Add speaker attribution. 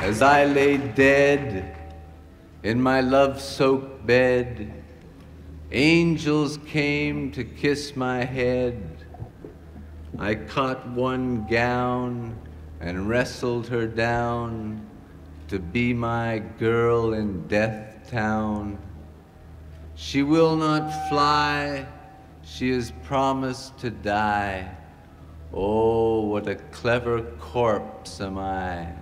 Speaker 1: As I lay dead in my love soaked bed, angels came to kiss my head. I caught one gown and wrestled her down to be my girl in Death Town. She will not fly, she is promised to die. Oh, what a clever corpse am I.